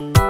Bye.